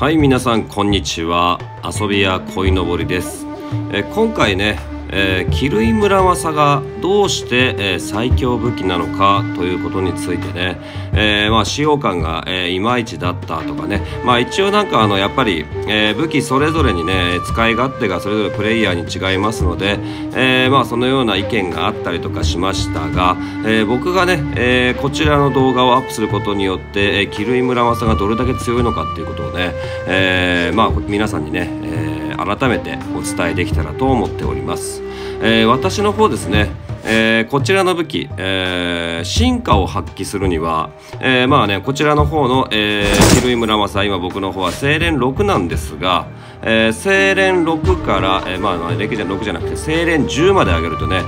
はい皆さんこんにちは。遊びや鯉のぼりです。え今回ねえー、桐生村正がどうして、えー、最強武器なのかということについてね、えー、まあ、使用感が、えいまいちだったとかね、まあ、一応なんかあのやっぱり、え武器それぞれにね使い勝手がそれぞれプレイヤーに違いますので、えまあ、そのような意見があったりとかしましたが、え僕がね、えこちらの動画をアップすることによって、え桐生村正がどれだけ強いのかっていうことをね、えまあ、皆さんにね、え改めてお伝えできたらと思っております。えー、私の方ですね、えー、こちらの武器、えー、進化を発揮するには、えー、まあねこちらの方の、えー、桐村正今僕の方は精錬6なんですが、えー、精錬6から、えー、まあ歴じゃ6じゃなくて精錬10まで上げるとね、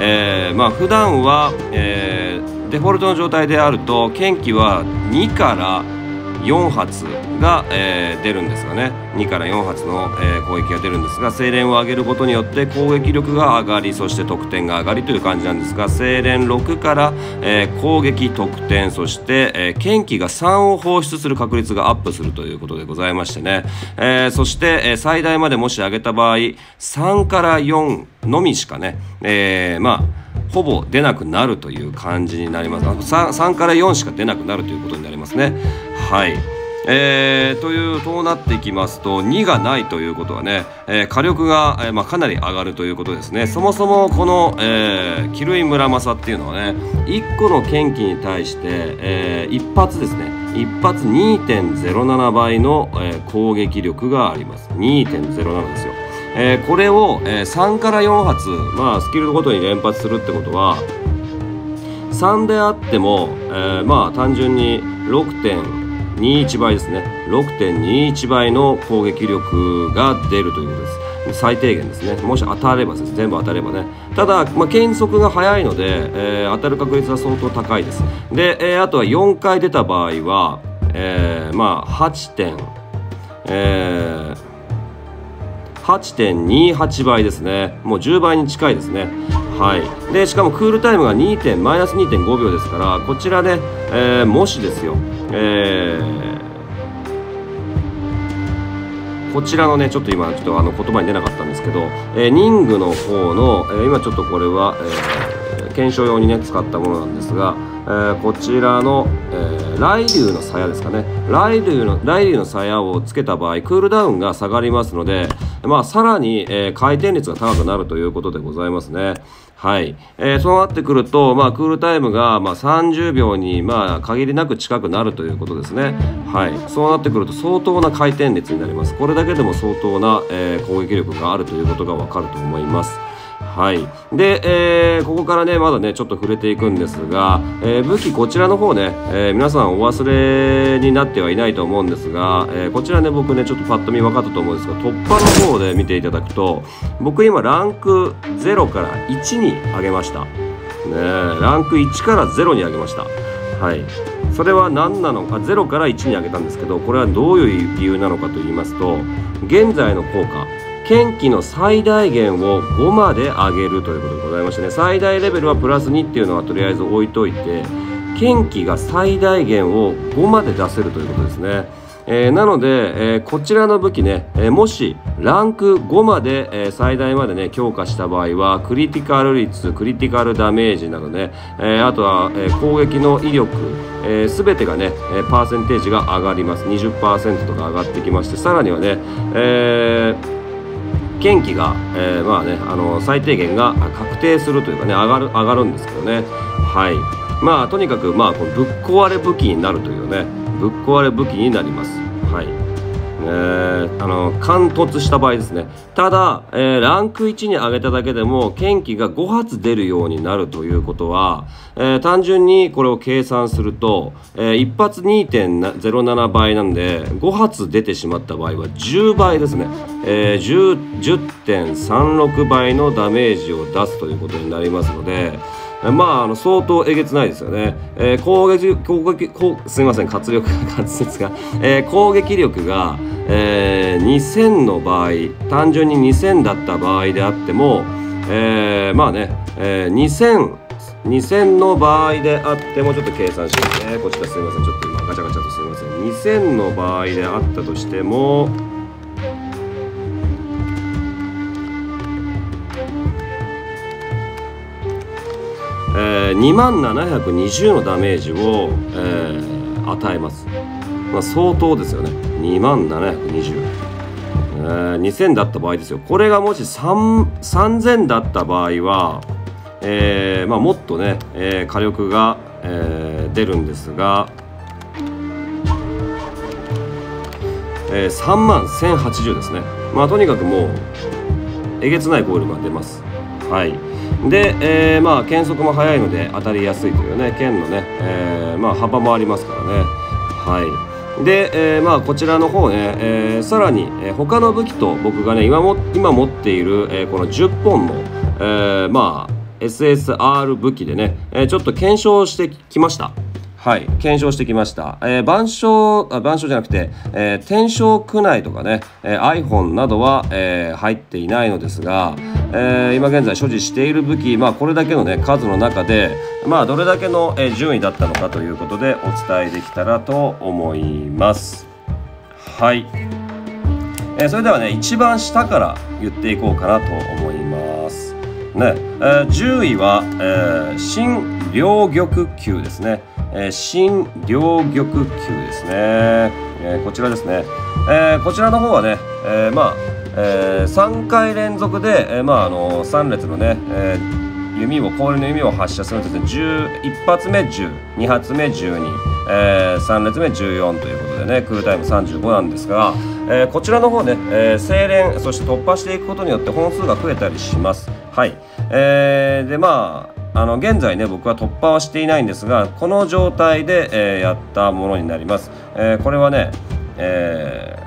えー、まあ普段は、えー、デフォルトの状態であると剣気は2から4発が、えー、出るんですがね。2から4発の、えー、攻撃が出るんですが精錬を上げることによって攻撃力が上がりそして得点が上がりという感じなんですが精錬6から、えー、攻撃得点そして、えー、剣気が3を放出する確率がアップするということでございましてね、え、そして、え、最大までもし上げた場合3から4のみしかね、え、まあほぼ出なくなるという感じになります。3, 3から4しか出なくなるということになりますね。はい。えー、というとなっていきますと2がないということはね、えー、火力が、えーまあ、かなり上がるということですね。そもそもこの、えー、村正っていうのはね1個の剣気に対して、えー、一発ですね。一発2.07倍の、えー、攻撃力があります。2.07ですよ。えー、これを、えー、3から4発、まあ、スキルごとに連発するってことは3であっても、えー、まあ単純に6.21倍ですね。6.21倍の攻撃力が出るということです。最低限ですね。もし当たればです全部当たればね。ただ、まあ、減速が速いので、えー、当たる確率は相当高いです。で、えー、あとは4回出た場合は、えー、まあ8点えー8.28倍ですね。もう10倍に近いですね。はい。でしかもクールタイムが2点マイナス2.5秒ですからこちらで、えー、もしですよ。えー、こちらのねちょっと今ちょっとあの言葉に出なかったんですけど、えー、ニングの方の、えー、今ちょっとこれは、えー、検証用にね使ったものなんですが、えー、こちらの、えー、雷竜の鞘ですかね雷竜の雷竜の鞘をつけた場合クールダウンが下がりますのでまあ、さらに、えー、回転率が高くなるということでございますね。はい。えー、そうなってくると、まあ、クールタイムが、まあ、30秒に、まあ、限りなく近くなるということですね。はい。そうなってくると、相当な回転率になります。これだけでも相当な、えー、攻撃力があるということがわかると思います。はい、で、えー、ここからねまだねちょっと触れていくんですが、えー、武器こちらの方ね、えー、皆さんお忘れになってはいないと思うんですが、えこちらね僕ねちょっとパッと見分かったと思うんですが突破の方で見ていただくと僕今ランク0から1に上げました、ね、ランク1から0に上げました。はい。それは何なのか0から1に上げたんですけどこれはどういう理由なのかと言いますと現在の効果。剣気の最大限を5まで上げるということでございましてね最大レベルはプラス2っていうのはとりあえず置いといて剣気が最大限を5まで出せるということですね。えー、なので、えー、こちらの武器ね、えー、もしランク5まで、え最大までね強化した場合はクリティカル率クリティカルダメージなどね、えあとは、え攻撃の威力すべ、てがねえパーセンテージが上がります20%とか上がってきましてさらにはね、えー元気が、えー、まあね、あの最低限が確定するというかね上がる上がるんですけどね。はい。まあとにかくまあこのぶっ壊れ武器になるというねぶっ壊れ武器になります。はい。えー、あの貫突した場合ですね。ただ、えー、ランク1に上げただけでも剣気が5発出るようになるということは、えー、単純にこれを計算すると、え1発2.07倍なんで5発出てしまった場合は10倍ですね、えー、10.36倍のダメージを出すということになりますのでまあ、あの相当えげつないですよね。えー、攻撃、攻撃、こすみません、活力、滑舌が。えー、攻撃力が、えー、2000の場合、単純に2000だった場合であっても、えー、まあね、えー、2000、2000の場合であっても、ちょっと計算しますね。こちらすみません、ちょっと今。ガチャガチャとすみません2000の場合であったとしてもえー、2万720のダメージを、えー、与えます、まあ、相当ですよね。2万720、えー、2000だった場合ですよ。これがもし3000だった場合は、えーまあ、もっとね、えー、火力が、えー、出るんですが、えー、3万1080ですね。まあとにかくもうえげつない効力が出ます。はい。で、えー、まあ剣速も速いので当たりやすいというね剣のね、えー、まあ幅もありますからね。はい。で、えー、まあこちらの方ね、えー、さらに、え、他の武器と僕がね今も今持っている、えー、この10本の、えー、まあ SSR 武器でね、えー、ちょっと検証してきました。はい、検証してきました。えー、板書、あ、板書じゃなくて、えー、天正区内とかね、えー、iPhone などは、えー、入っていないのですが、えー、今現在所持している武器、まあ、これだけのね、数の中で、まあ、どれだけの、え、順位だったのかということでお伝えできたらと思います。はい。えー、それではね、一番下から言っていこうかなと思います。ね、えー、10位は、えー、新両玉級ですね。えー、新両玉球ですね、えー、こちらですね、えー、こちらの方はね、え、まあ、えー、3回連続で、えー、まああの3列のね、えー、弓を氷の弓を発射するとですね。1発目102発目12、えー、3列目14ということでねクールタイム35なんですが、えー、こちらの方ね、えー、精錬そして突破していくことによって本数が増えたりします。はい、えー、でまああの現在ね僕は突破はしていないんですがこの状態で、えー、やったものになります、えー、これはね、え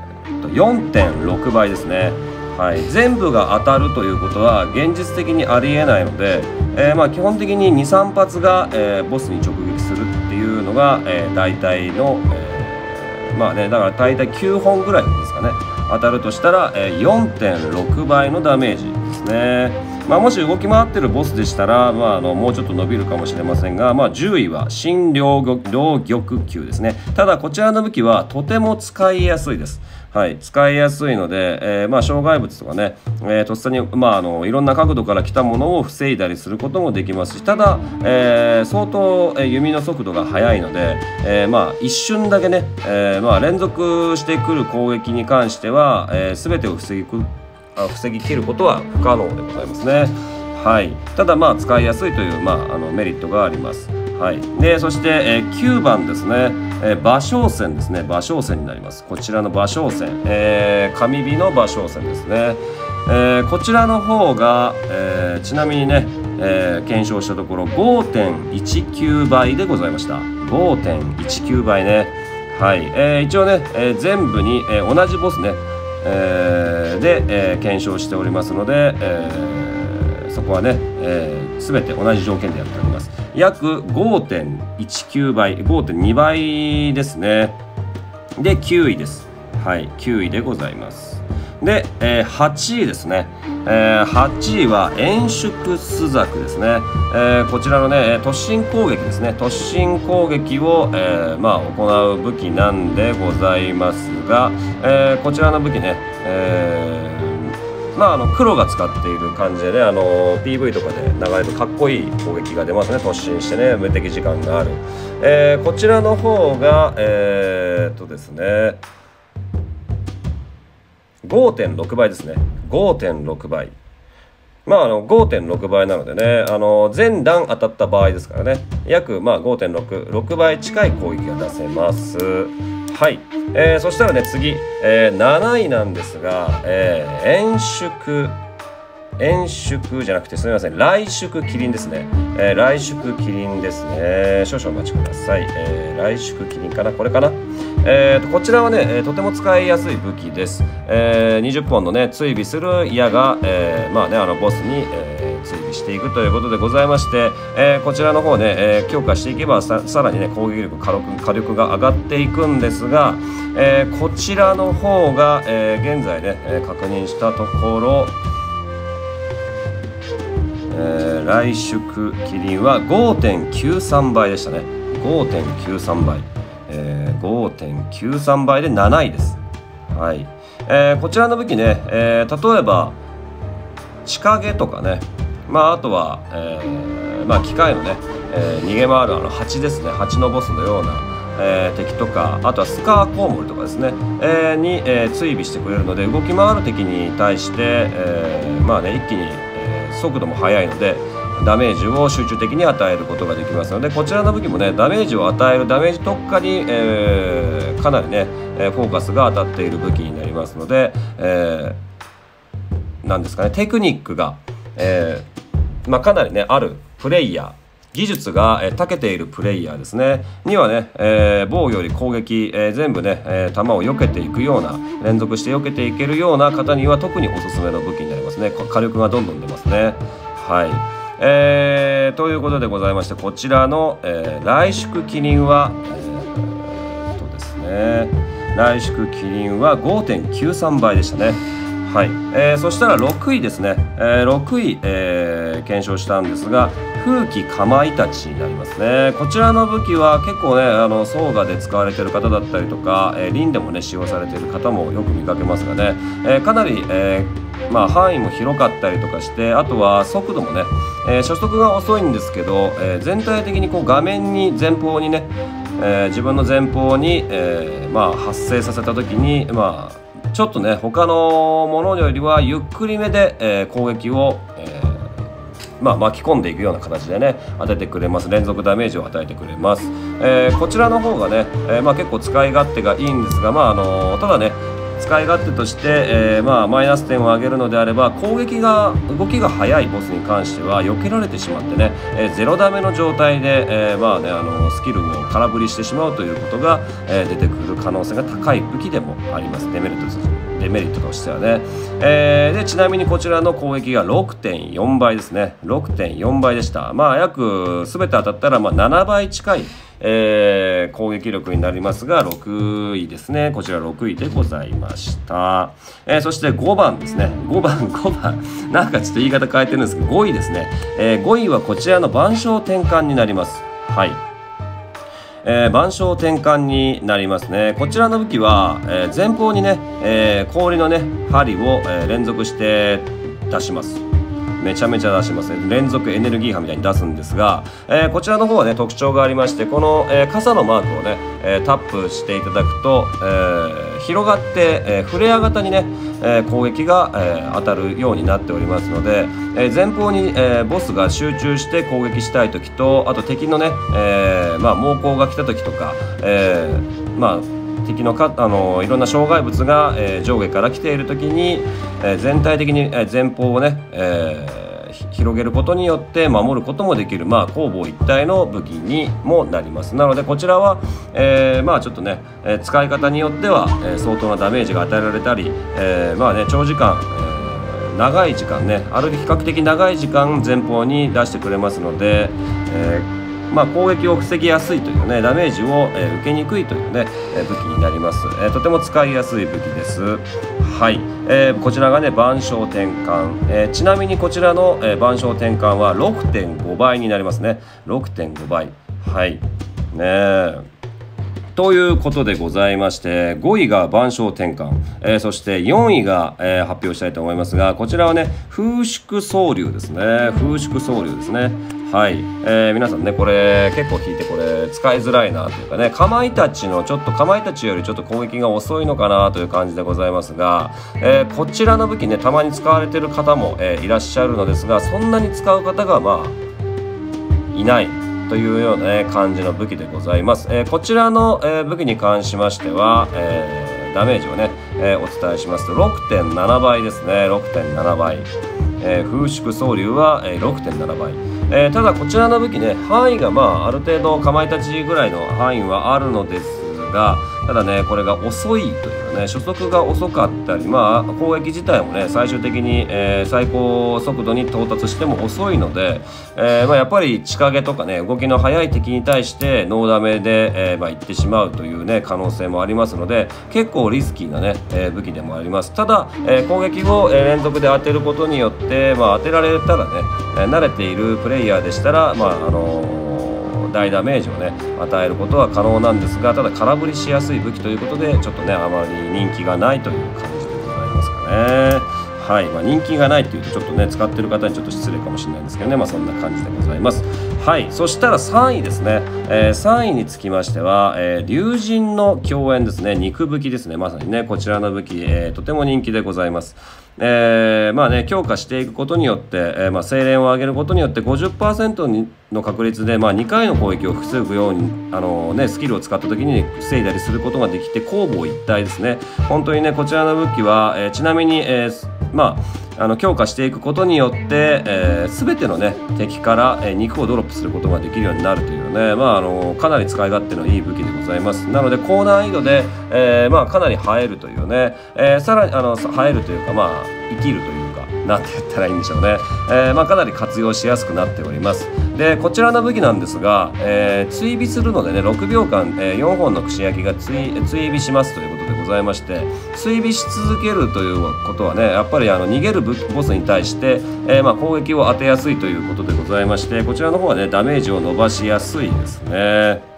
ー、4.6倍ですね。はい、全部が当たるということは現実的にありえないので、えー、ま基本的に23発が、えー、ボスに直撃するっていうのが、えー、大体の、え、まあねだから大体9本ぐらいですかね。当たるとしたら、えー、4.6倍のダメージですね。まあ、もし動き回ってるボスでしたら、まあ、あのもうちょっと伸びるかもしれませんが、まあ、10位は新両玉球ですね。ただこちらの武器はとても使いやすいです。はい、使いやすいので、えー、まあ、障害物とかね、えー、とっさに、まあ、あのいろんな角度から来たものを防いだりすることもできますしただ、えー、相当、え弓の速度が速いので、えまあ、一瞬だけね、えまあ、連続してくる攻撃に関しては、え、全てを防ぎ防ぎきることは不可能でございますね。はい、ただまあ使いやすいという、まあ、あのメリットがあります。はい、でそして、えー、9番ですね、えー、馬小線ですね。馬小線になります。こちらの馬小線、えー、上火の馬小線ですね、えー、こちらの方が、えー、ちなみにね、えー、検証したところ5.19倍でございました。5.19倍ね。はい、えー、一応ね、えー、全部に、えー、同じボスね。えー、で、えー、検証しておりますので、えー、そこはね、えー、全て同じ条件でやっております。約5.19倍5.2倍ですね。で9位です。はい9位でございます。で、えー、8位ですね、えー、8位は遠縮朱雀ですね、えー、こちらのね突進攻撃ですね。突進攻撃を、えーまあ、行う武器なんでございますが、え、こちらの武器ね、え、まああの黒が使っている感じでねあの PV とかで流れるかっこいい攻撃が出ますね。突進してね無敵時間がある、えー、こちらの方がえー、っとですね。5.6倍ですね。5.6倍。まあ、あの5.6倍なのでねあの全段当たった場合ですからね。約、まあ、5.66倍近い攻撃が出せます。はい、えー、そしたらね次、えー、7位なんですが、えー、円縮。円縮じゃなくてすみません。来縮キリンですね、えー、来縮キリンですね。少々お待ちください、えー、来縮キリンかな？これかな？えーと、こちらはね、えとても使いやすい武器です、えー、20本のね追尾する矢が、えー、まあねあのボスに、えー、していくということでございまして、えー、こちらの方ね、えー、強化していけばさらにね攻撃力火力火力が上がっていくんですが、えー、こちらの方が、えー、現在ね、え確認したところえー、来宿キリンは5.93倍でしたね5.93倍えー、5.93倍で7位です。はい。えー、こちらの武器ね、えー、例えば、地影とかね、まあ、あとは、えー、まあ、機械のね、えー、逃げ回るあの蜂ですね、蜂のボスのような、えー、敵とかあとはスカーコウモリとかですね、えー、に、えー、追尾してくれるので動き回る敵に対して、え、まあね一気に、え、速度も速いのでダメージを集中的に与えることができますのでこちらの武器もねダメージを与えるダメージ特化に、え、かなりねフォーカスが当たっている武器になりますので、えー、ですかねテクニックが、えーまあ、かなりねあるプレイヤー技術が、えー、長けているプレイヤーですね。にはね、えー、防御より攻撃、えー、全部ね、えー、弾を避けていくような連続して避けていけるような方には特におすすめの武器になりますね。火力がどんどん出ますね。はい。えー、ということでございましてこちらの、えー、来宿キリンは、えー、とですね。来宿キリンは5.93倍でしたね。はい、えー、そしたら6位ですね、えー、6位、えー、検証したんですが風紀かまいたちになりますね。こちらの武器は結構ねあの装河で使われてる方だったりとか、えー、輪でもね使用されている方もよく見かけますがね、えー、かなり、えーまあ、範囲も広かったりとかしてあとは速度もね、えー、初速が遅いんですけど、えー、全体的にこう画面に前方にね、えー、自分の前方に、えまあ、発生させた時に、まあ、ちょっとね他のものよりはゆっくりめで、え攻撃を、えまあ、巻き込んでいくような形でね当ててくれます。連続ダメージを与えてくれます、えこちらの方がね、えまあ、結構使い勝手がいいんですが、まああのただね使い勝手として、えー、まあ、マイナス点を上げるのであれば攻撃が動きが速いボスに関しては避けられてしまってね、えー、ゼロダメの状態で、えー、まあね、あのスキルを空振りしてしまうということが、え出てくる可能性が高い武器でもあります。デメリットデメリットとしてはね、えー、でちなみにこちらの攻撃が6.4倍ですね。6.4倍でした。まあ約全て当たったらまあ7倍近いえー、攻撃力になりますが6位ですね。こちら6位でございました、えー、そして5番ですね。5番5番。なんかちょっと言い方変えてるんですけど5位ですね、えー、5位はこちらの板書転換になります。はい。えー、板書転換になりますね。こちらの武器は、えー、前方にね、えー、氷のね針を、え連続して出します。めちゃめちゃ出しますね。連続エネルギー波みたいに出すんですが、え、こちらの方はね特徴がありましてこの、え、傘のマークをね、え、タップしていただくと、え広がって、えフレア型にね、え攻撃が、え当たるようになっておりますので、え前方に、えボスが集中して攻撃したい時とあと敵のね、えまあ、猛攻が来た時とか、えまあ敵のかあのいろんな障害物が、えー、上下から来ている時に、えー、全体的に、えー、前方をね、えー、広げることによって守ることもできる、まあ、攻防一体の武器にもなります。なのでこちらは、えー、まあちょっとね、えー、使い方によっては、えー、相当なダメージが与えられたり、えー、まあね長時間、えー、長い時間ねある比較的長い時間前方に出してくれますので、えーまあ、攻撃を防ぎやすいというねダメージを、えー、受けにくいというね、えー、武器になります、えー、とても使いやすい武器です。はい、え、こちらがね板書転換、え、ちなみにこちらの、えー、板書転換は6.5倍になりますね。6.5倍。はい。ねということでございまして5位が板書転換、えー、そして4位が、えー、発表したいと思いますがこちらはね風縮総流ですね。風縮総流ですね。はい、えー、皆さんねこれ結構聞いてこれ使いづらいなというかねかまいたちのちょっとかまいたちよりちょっと攻撃が遅いのかなという感じでございますが、えー、こちらの武器ねたまに使われてる方も、えー、いらっしゃるのですがそんなに使う方がまあいないというような、ね、感じの武器でございます、えこちらの、え武器に関しましては、えダメージをね、えお伝えしますと6.7倍ですね。6.7倍、え風縮総流は、え6.7倍。えー、ただこちらの武器ね範囲がまあある程度かまいたちぐらいの範囲はあるのですがただねこれが遅いというかね初速が遅かったりまあ攻撃自体もね最終的に、えー、最高速度に到達しても遅いので、えー、まあ、やっぱり地影とかね動きの速い敵に対してノーダメで、えー、まあ、行ってしまうというね可能性もありますので結構リスキーなね、え武器でもあります。ただ、え攻撃を、連続で当てることによって、まあ、当てられたらね、慣れているプレイヤーでしたらまああの大ダメージをね与えることは可能なんですがただ空振りしやすい武器ということでちょっとねあまり人気がないという感じでございますかね。はいまあ、人気がないっていうとちょっとね使ってる方にちょっと失礼かもしれないんですけどねまあそんな感じでございますはいそしたら3位ですね、えー、3位につきましては、えー、龍神の共演ですね肉武器ですねまさにねこちらの武器、えー、とても人気でございますえー、まあね強化していくことによって、えー、まあ精錬を上げることによって50%の確率で、まあ、2回の攻撃を防ぐようにあの、ね、スキルを使った時に防いだりすることができて攻防一体ですね。本当にねこちらの武器は、え、ちなみに、え、まああの強化していくことによって、えー、全てのね敵から、え、肉をドロップすることができるようになるというね、まあ、あのかなり使い勝手のいい武器でございます。なので高難易度で、えー、まあ、かなり映えるというね、えさらにあの映えるというかまあ生きるというかなんて言ったらいいんでしょうね、えまあ、かなり活用しやすくなっております。でこちらの武器なんですが、えー、追尾するのでね6秒間、えー、4本の串焼きが追追尾しますということでございまして追尾し続けるということはねやっぱりあの逃げるボスに対して、えー、まあ、攻撃を当てやすいということでございましてこちらの方はねダメージを伸ばしやすいですね。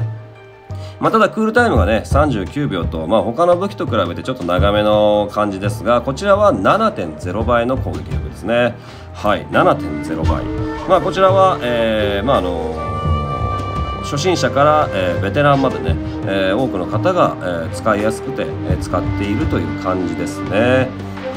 まあ、ただクールタイムがね39秒と、まあ、他の武器と比べてちょっと長めの感じですがこちらは7.0倍の攻撃力ですね。はい7.0倍。まあこちらは、えー、まああの初心者から、えー、ベテランまでね、え、多くの方が、え、使いやすくて、え使っているという感じですね。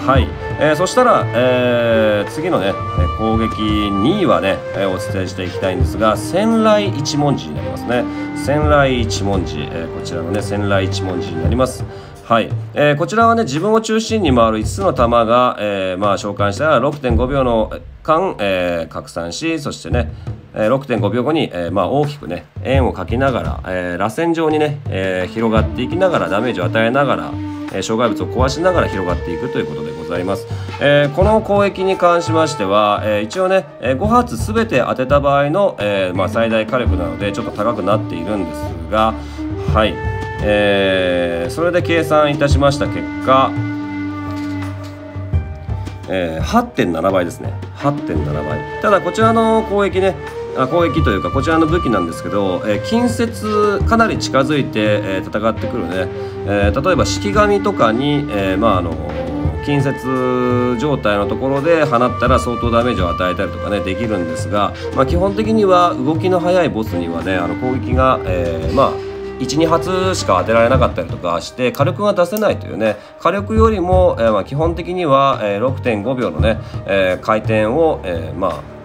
はい、えー、そしたら、えー、次のね攻撃2位はね、えー、お伝えしていきたいんですが千来一文字になりますね。千来一文字、えー、こちらのね千来一文字になります。はい、えー、こちらはね自分を中心に回る5つの玉が、えー、まあ召喚したら6.5秒の間、えー、拡散しそしてね6.5秒後に、えー、まあ、大きくね円を描きながら、えー、螺旋状にね、えー、広がっていきながらダメージを与えながら、え障害物を壊しながら広がっていくということでございます、えこの攻撃に関しましては、え一応ねえ5発全て当てた場合の、えまあ、最大火力なのでちょっと高くなっているんですがはい、えーそれで計算いたしました結果えー、8.7倍ですね。8.7倍。ただこちらの攻撃ねあ攻撃というかこちらの武器なんですけど、えー、近接かなり近づいて、えー、戦ってくるね、えー、例えば式神とかに、えー、まああの近接状態のところで放ったら相当ダメージを与えたりとかねできるんですが、まあ、基本的には動きの速いボスにはねあの攻撃が、えー、まあ12発しか当てられなかったりとかして火力が出せないというね火力よりも、えー、まあ基本的には、え、6.5秒のね、えー、回転を、えー、まあ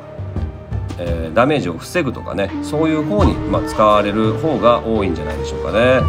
えー、ダメージを防ぐとかねそういう方に、まあ、使われる方が多いんじゃないでしょうかね。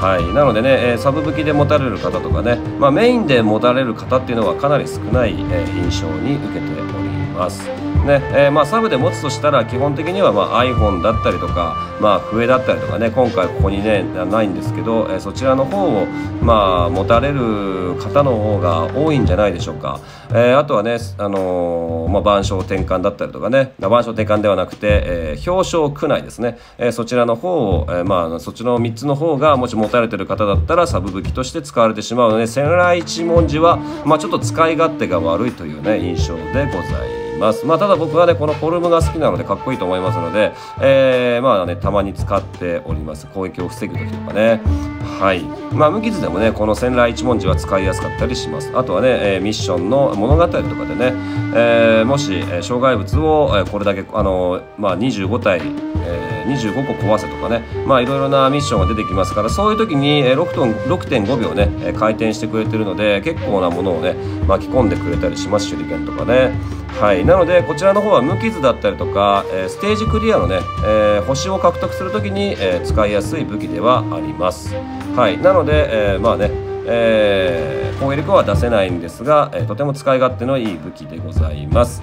はい、なのでね、えー、サブ武器で持たれる方とかね、まあ、メインで持たれる方っていうのはかなり少ない、え、印象に受けております。ね。えー、まあ、サブで持つとしたら基本的にはま iPhone だったりとか、まあ、笛だったりとかね今回ここにねないんですけど、えー、そちらの方を、まあ、持たれる方の方が多いんじゃないでしょうか、えー、あとはね、あのー、まあ、板書転換だったりとかね板書転換ではなくて、えー、表彰区内ですね、えー、そちらの方を、えー、まあ、そっちの3つの方がもし持たれてる方だったらサブ武器として使われてしまうので千来一文字は、まあ、ちょっと使い勝手が悪いというね印象でございます。ます。まあ、ただ僕はね、このフォルムが好きなのでかっこいいと思いますので、えー、まあね、たまに使っております。攻撃を防ぐ時とかね。はい。まあ、無傷でもね、この千来一文字は使いやすかったりします。あとはね、えー、ミッションの物語とかでね、えー、もし、え障害物を、えこれだけ、あのまあ、25体、えー、25個壊せとかね、まあ、いろいろなミッションが出てきますから、そういう時に、え6.5秒ね、回転してくれてるので、結構なものをね、巻き込んでくれたりします、手裏剣とかね。はい、なのでこちらの方は無傷だったりとか、えー、ステージクリアのね、えー、星を獲得する時に、え、使いやすい武器ではあります。はい、なので、えまあね、え攻撃力は出せないんですが、えとても使い勝手のいい武器でございます。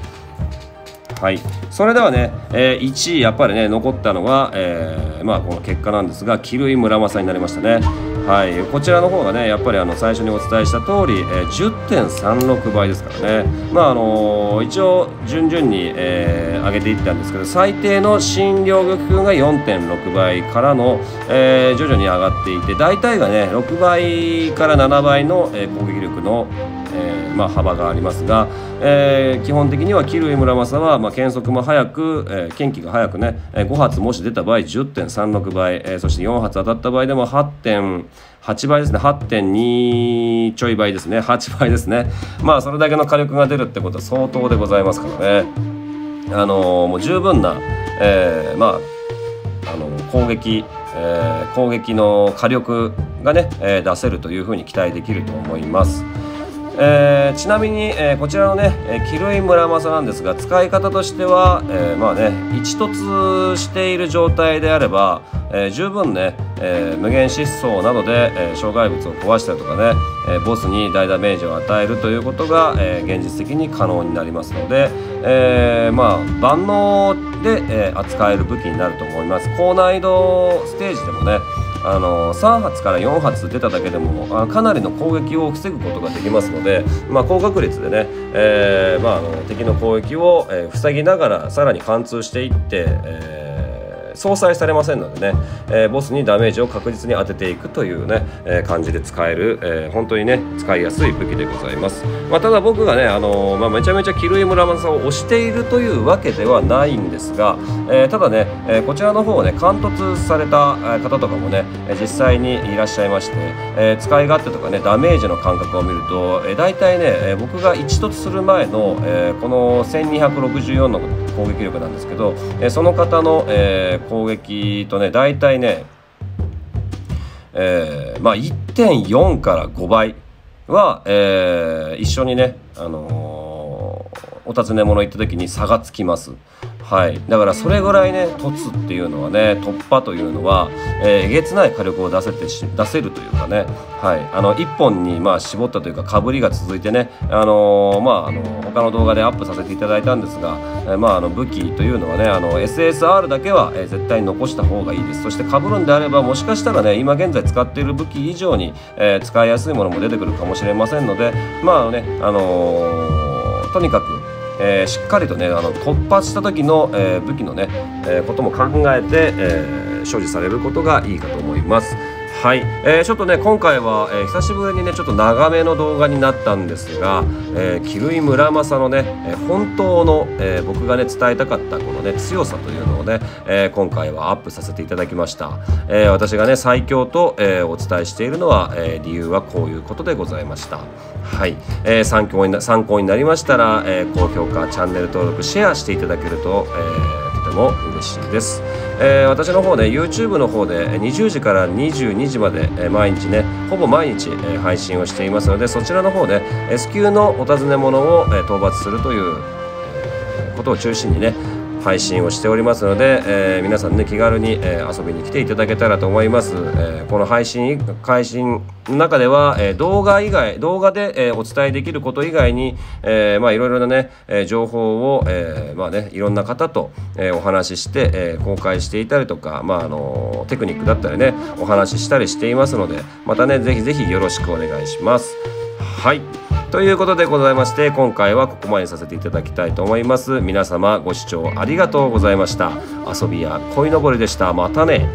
はい、それではね、えー、1位やっぱりね残ったのは、えー、まあ、この結果なんですが桐生村正になりましたね。はい、こちらの方がねやっぱりあの最初にお伝えした通り、えー、10.36倍ですからね、まああのー、一応順々に、えー、上げていったんですけど最低の診療玉君が4.6倍からの、えー、徐々に上がっていて大体がね6倍から7倍の、えー、攻撃力のえー、まあ、幅がありますが、えー、基本的には桐生村正は、まあ、検測も早く、えー、検気が早くね5発もし出た場合10.36倍、えー、そして4発当たった場合でも8.8倍ですね8.2ちょい倍ですね8倍ですねまあそれだけの火力が出るってことは相当でございますからねあのー、もう十分な、えー、まああの攻撃えー、攻撃の火力がね、えー、出せるというふうに期待できると思います。えー、ちなみに、えー、こちらのね、えー、キルイ村正なんですが使い方としては、え、まあね一突している状態であれば、え、十分ね、え、無限疾走などで、え、障害物を壊したりとかね、え、ボスに大ダメージを与えるということが、え、現実的に可能になりますので、え、まあ万能で、え、扱える武器になると思います。高難易度ステージでもねあの3発から4発出ただけでもかなりの攻撃を防ぐことができますので、まあ、高確率でね、えーまあ、あの敵の攻撃を、えー、塞ぎながらさらに貫通していって、えー相殺されませんのでね、えー、ボスにダメージを確実に当てていくというね、えー、感じで使える、えー、本当にね使いやすい武器でございます、まあ、ただ僕がね、あのまあ、めちゃめちゃキルイ村正を推しているというわけではないんですが、えただね、えこちらの方をね貫突された方とかもね実際にいらっしゃいまして、え使い勝手とかねダメージの感覚を見ると、えー、大体ね僕が1突する前の、えこの1264の攻撃力なんですけど、えその方の、え攻撃とね大体ね、えー、まあ1.4から5倍は、えー、一緒にね、あのー、お尋ね物行った時に差がつきます。はい、だからそれぐらいね凸っていうのはね突破というのは、えー、えげつない火力を出せてし出せるというかね、はい、あの1本にまあ絞ったというかかぶりが続いてね、あのー、まあ、あの他の動画でアップさせていただいたんですが、えー、まあ、あの武器というのはねあの SSR だけは、えー、絶対に残した方がいいです。そしてかぶるんであればもしかしたらね今現在使っている武器以上に、え使いやすいものも出てくるかもしれませんのでまあねあのとにかくえー、しっかりとねあの突破した時の、えー、武器のね、え、ことも考えて、え所持されることがいいかと思います。はい、えー、ちょっとね今回は、えー、久しぶりにねちょっと長めの動画になったんですが、えー、桐生村正のね、えー、本当の、えー、僕がね伝えたかったこのね強さというのをね、えー、今回はアップさせていただきました、えー、私がね最強と、えー、お伝えしているのは、えー、理由はこういうことでございました。はい、えー、参考にな参考になりましたら、えー、高評価チャンネル登録シェアしていただけると、えーも嬉しいです、えー、私の方ね YouTube の方で20時から22時まで、毎日ねほぼ毎日、配信をしていますのでそちらの方で S 級のお尋ね物を、討伐するという、ことを中心にね配信をしておりますので、えー、皆さんね気軽に、えー、遊びに来ていただけたらと思います、えー、この配信配信の中では、え動画以外動画で、えお伝えできること以外に、えまあいろいろなね、え情報を、えまあねいろんな方と、えお話しして、え公開していたりとかまああのテクニックだったりねお話ししたりしていますのでまたねぜひぜひよろしくお願いします。はい。ということでございまして今回はここまでにさせていただきたいと思います。皆様ご視聴ありがとうございました。遊びや恋のぼりでした。またね。